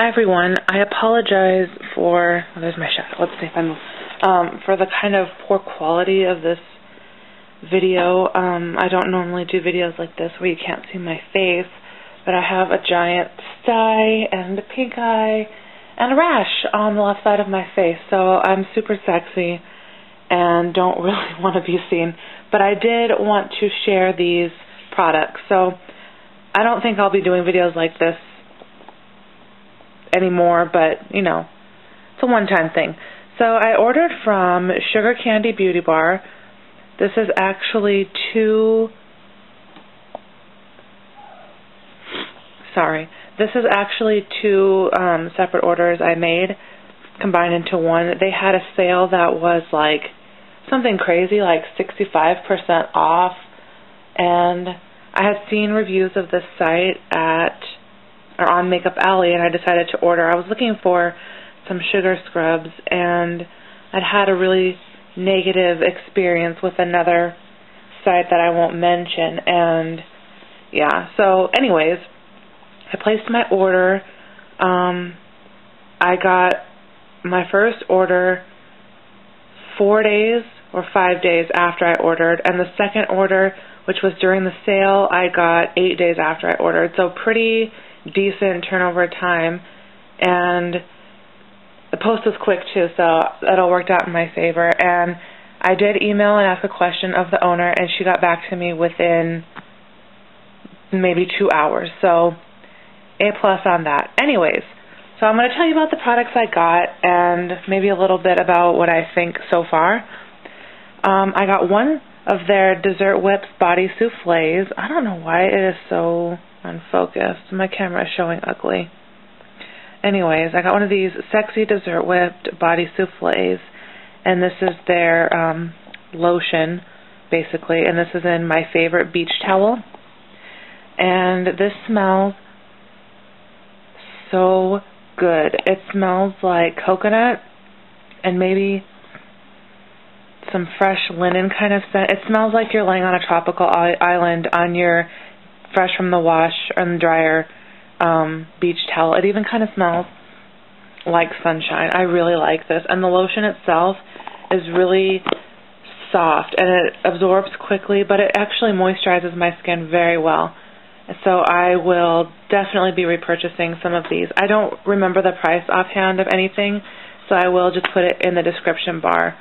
Hi everyone. I apologize for oh, there's my shot. Let's see if I'm um, for the kind of poor quality of this video. Um, I don't normally do videos like this where you can't see my face, but I have a giant sty and a pink eye and a rash on the left side of my face. So I'm super sexy and don't really want to be seen. But I did want to share these products. So I don't think I'll be doing videos like this anymore, but you know, it's a one-time thing. So I ordered from Sugar Candie Beauty Bar. This is actually two sorry. This is actually two um, separate orders I made combined into one. They had a sale that was like something crazy, like 65% off. And I had seen reviews of this site at or on Makeup Alley, and I decided to order. I was looking for some sugar scrubs, and I'd had a really negative experience with another site that I won't mention, and yeah. So, anyways, I placed my order. Um, I got my first order four days or five days after I ordered, and the second order, which was during the sale, I got eight days after I ordered. So pretty decent turnover time, and the post was quick too, so that all worked out in my favor. And I did email and ask a question of the owner, and she got back to me within maybe two hours. So a plus on that. Anyways, so I'm going to tell you about the products I got and maybe a little bit about what I think so far. Um, I got one of their Dessert Whips body souffles. I don't know why it is so unfocused. My camera is showing ugly. Anyways, I got one of these sexy Dessert Whipped body souffles, and this is their um, lotion, basically, and this is in my favorite beach towel. And this smells so good. It smells like coconut and maybe some fresh linen kind of scent. It smells like you're laying on a tropical island on your fresh from the wash and dryer um, beach towel. It even kind of smells like sunshine. I really like this. And the lotion itself is really soft and it absorbs quickly, but it actually moisturizes my skin very well. So I will definitely be repurchasing some of these. I don't remember the price offhand of anything, so I will just put it in the description bar.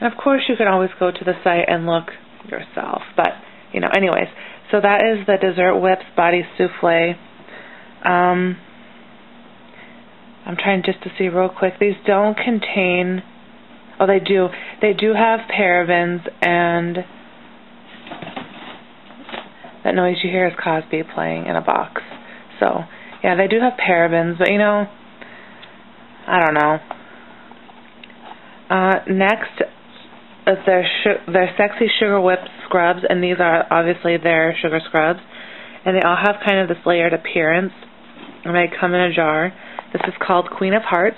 And of course, you can always go to the site and look yourself. But, you know, anyways. So that is the Dessert Whips Body Souffle. Um, I'm trying just to see real quick. These don't contain, oh, they do. They do have parabens and that noise you hear is Cosby playing in a box. So, yeah, they do have parabens, but you know, I don't know. Uh, next is their their sexy sugar whipped scrubs, and these are obviously their sugar scrubs, and they all have kind of this layered appearance, and they come in a jar. This is called Queen of Hearts.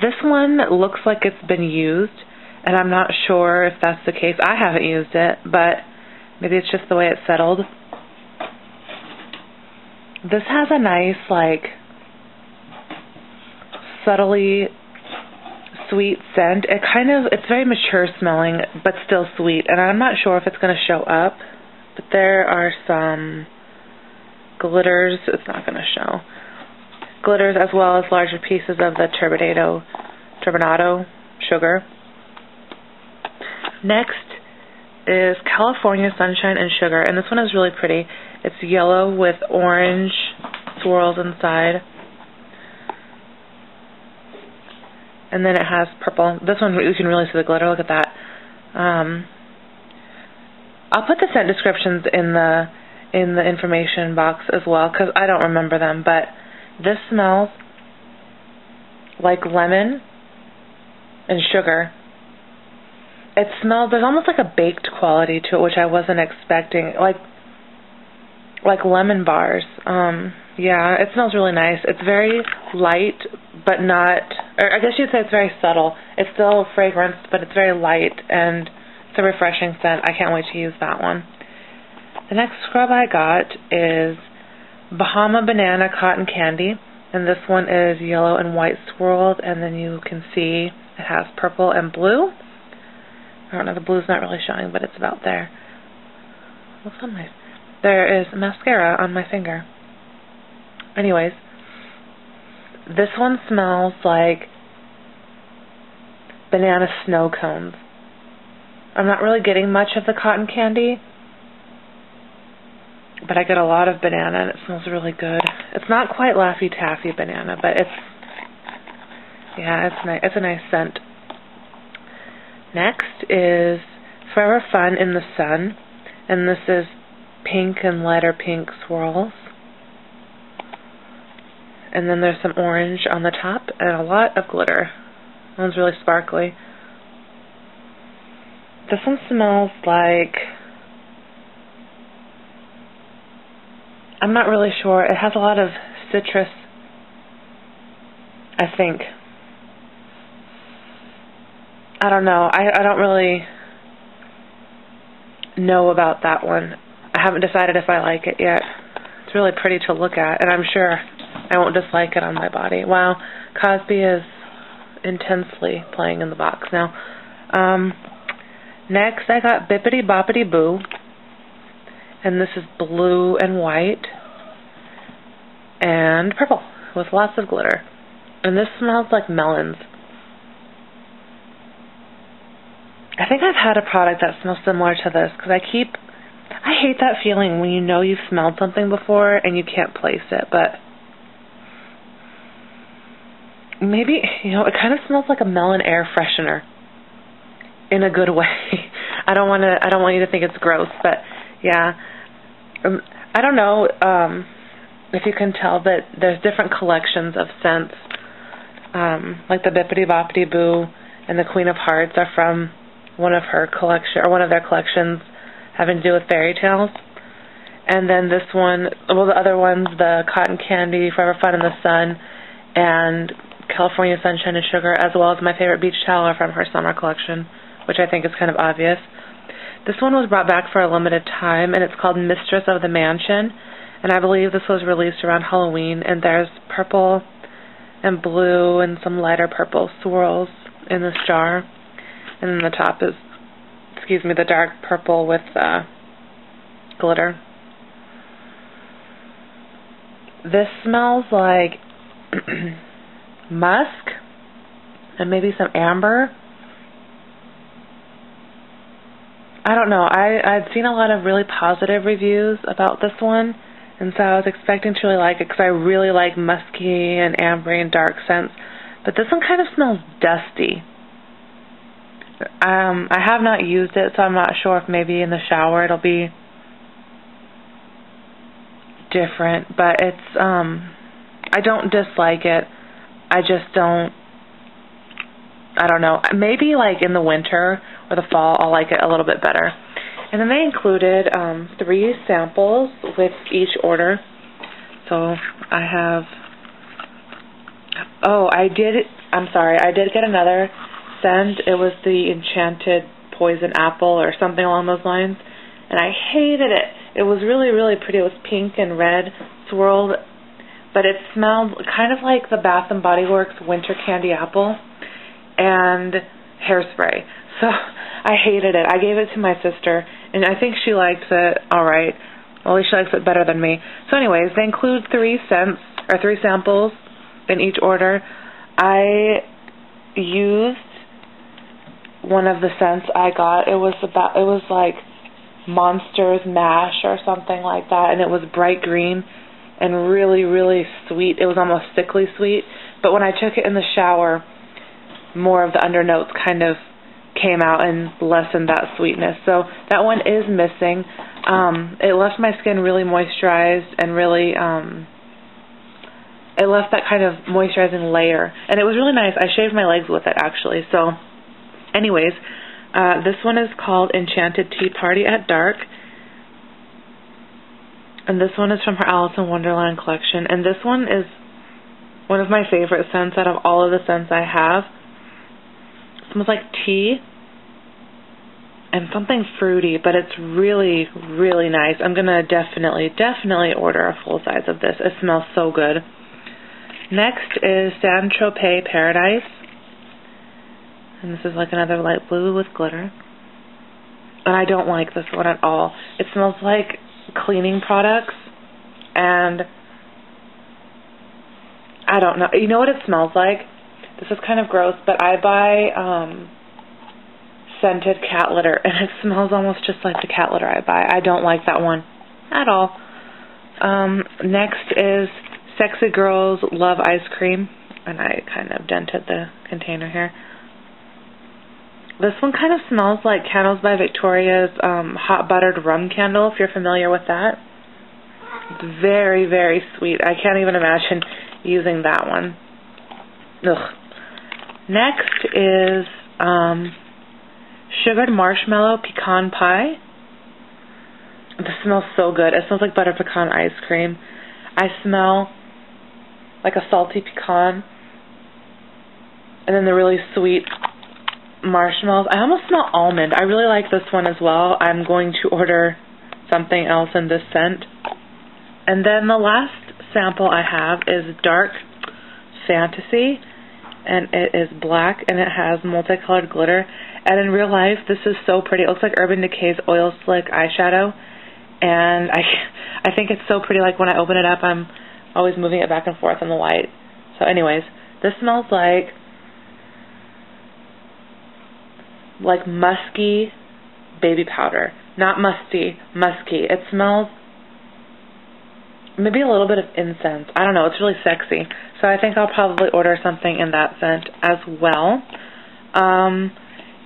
This one looks like it's been used, and I'm not sure if that's the case. I haven't used it, but maybe it's just the way it settled. This has a nice, like, subtly sweet scent. It kind of it's very mature smelling, but still sweet. And I'm not sure if it's going to show up, but there are some glitters. It's not going to show glitters as well as larger pieces of the turbinado turbinado sugar. Next is California Sunshine and Sugar, and this one is really pretty. It's yellow with orange swirls inside. And then it has purple. This one you can really see the glitter. Look at that. Um, I'll put the scent descriptions in the in the information box as well because I don't remember them. But this smells like lemon and sugar. It smells. There's almost like a baked quality to it, which I wasn't expecting. Like like lemon bars. Um, yeah, it smells really nice. It's very light, but not, or I guess you'd say it's very subtle. It's still fragrance, but it's very light, and it's a refreshing scent. I can't wait to use that one. The next scrub I got is Bahama Banana Cotton Candy. And this one is yellow and white swirled. And then you can see it has purple and blue. I don't know, the blue's not really showing, but it's about there. What's on my... There is mascara on my finger. Anyways, this one smells like banana snow cones. I'm not really getting much of the cotton candy, but I get a lot of banana and it smells really good. It's not quite Laffy Taffy banana, but it's yeah, it's nice. It's a nice scent. Next is Forever Fun in the Sun, and this is pink and lighter pink swirls. And then there's some orange on the top and a lot of glitter. That one's really sparkly. This one smells like I'm not really sure. It has a lot of citrus, I think. I don't know. I I don't really know about that one. I haven't decided if I like it yet. It's really pretty to look at, and I'm sure I won't dislike it on my body. Wow, Cosby is intensely playing in the box now. Um, next, I got Bippity Boppity Boo, and this is blue and white and purple with lots of glitter. And this smells like melons. I think I've had a product that smells similar to this because I keep. I hate that feeling when you know you've smelled something before and you can't place it, but maybe you know it kind of smells like a melon air freshener in a good way. I don't want to. I don't want you to think it's gross, but yeah, um, I don't know um, if you can tell, but there's different collections of scents. Um, like the Bippity Boppity Boo and the Queen of Hearts are from one of her collection or one of their collections having to do with fairy tales. And then this one, well, the other ones, the Cotton Candy, Forever Fun in the Sun, and California Sunshine and Sugar, as well as my favorite beach towel, from her summer collection, which I think is kind of obvious. This one was brought back for a limited time, and it's called Mistress of the Mansion, and I believe this was released around Halloween. And there's purple and blue and some lighter purple swirls in this jar and then the top is, excuse me, the dark purple with uh, glitter. This smells like musk and maybe some amber. I don't know. I I'd seen a lot of really positive reviews about this one, and so I was expecting to really like it because I really like musky and ambery and dark scents. But this one kind of smells dusty. Um, I have not used it, so I'm not sure if maybe in the shower it'll be different. But it's um, I don't dislike it. I just don't. I don't know. Maybe like in the winter or the fall, I'll like it a little bit better. And then they included um, three samples with each order. So I have. Oh, I did. I'm sorry. I did get another scent. It was the enchanted poison apple or something along those lines. And I hated it. It was really, really pretty. It was pink and red swirled, but it smelled kind of like the Bath and Body Works winter candy apple and hairspray. So I hated it. I gave it to my sister, and I think she likes it all right. Well, she likes it better than me. So, anyways, they include three scents or three samples in each order. I used one of the scents I got. It was about it was like Monsters Mash or something like that, and it was bright green and really really sweet. It was almost sickly sweet, but when I took it in the shower, more of the undernotes kind of came out and lessened that sweetness. So that one is missing. Um, it left my skin really moisturized and really um, it left that kind of moisturizing layer, and it was really nice. I shaved my legs with it actually, so Anyways, uh, this one is called Enchanted Tea Party at Dark. And this one is from her Alice in Wonderland collection. And this one is one of my favorite scents out of all of the scents I have. It smells like tea. and something fruity, but it's really, really nice. I'm going to definitely, definitely order a full size of this. It smells so good. Next is Saint Tropez Paradise. And this is like another light blue with glitter. And I don't like this one at all. It smells like cleaning products. And I don't know. You know what it smells like? This is kind of gross, but I buy um scented cat litter and it smells almost just like the cat litter I buy. I don't like that one at all. Um next is Sexy Girls Love Ice Cream and I kind of dented the container here. This one kind of smells like Candles by Victoria's um, hot buttered rum candle, if you're familiar with that. It's very, very sweet. I can't even imagine using that one. Ugh. Next is um, sugared marshmallow pecan pie. This smells so good. It smells like butter pecan ice cream. I smell like a salty pecan and then the really sweet marshmallows. I almost smell almond. I really like this one as well. I'm going to order something else in this scent. And then the last sample I have is Dark Fantasy, and it is black and it has multicolored glitter. And in real life, this is so pretty. It looks like Urban Decay's Oil Slick eyeshadow, and I, I think it's so pretty. Like when I open it up, I'm always moving it back and forth in the light. So, anyways, this smells like like musky baby powder. Not musty, musky. It smells maybe a little bit of incense. I don't know. It's really sexy. So I think I'll probably order something in that scent as well. Um,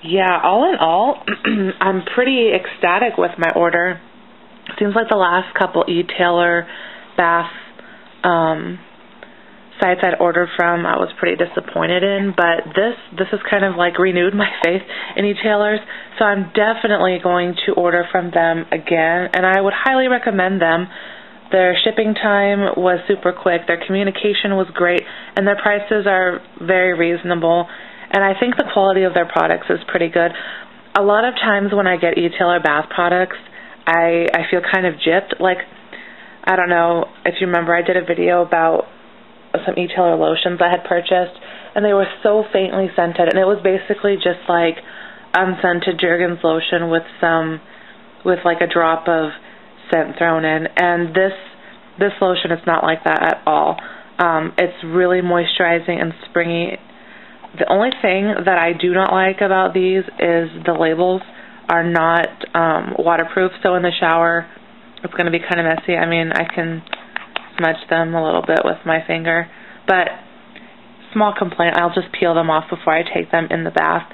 yeah, all in all, I'm pretty ecstatic with my order. Seems like the last couple e-tailer bath um, sites I'd ordered from I was pretty disappointed in, but this this has kind of like renewed my faith in e-tailers, so I'm definitely going to order from them again, and I would highly recommend them. Their shipping time was super quick, their communication was great, and their prices are very reasonable, and I think the quality of their products is pretty good. A lot of times when I get e-tailer bath products, I I feel kind of gypped, like I don't know if you remember I did a video about some e-tailer lotions I had purchased, and they were so faintly scented, and it was basically just like unscented Jergens lotion with some, with like a drop of scent thrown in, and this this lotion is not like that at all. Um, it's really moisturizing and springy. The only thing that I do not like about these is the labels are not um, waterproof, so in the shower it's going to be kind of messy. I mean, I can smudge them a little bit with my finger. But small complaint, I'll just peel them off before I take them in the bath.